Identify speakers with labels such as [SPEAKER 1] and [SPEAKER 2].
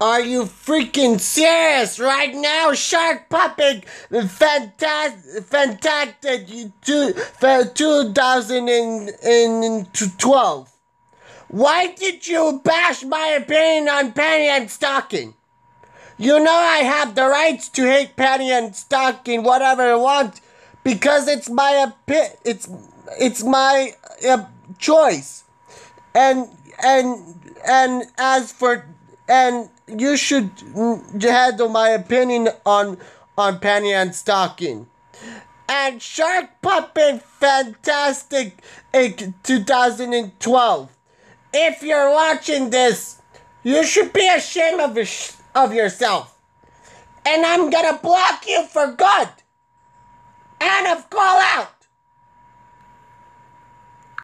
[SPEAKER 1] Are you freaking serious right now? Shark Puppet, fantastic, fantastic, two, 2012. Why did you bash my opinion on Panty and Stocking? You know I have the rights to hate Panty and Stocking, whatever I want, because it's my opi- it's it's my uh, choice, and and and as for and you should handle my opinion on on Panty and Stocking. And Shark Puppet Fantastic 2012. If you're watching this, you should be ashamed of, of yourself. And I'm gonna block you for good. And of call out.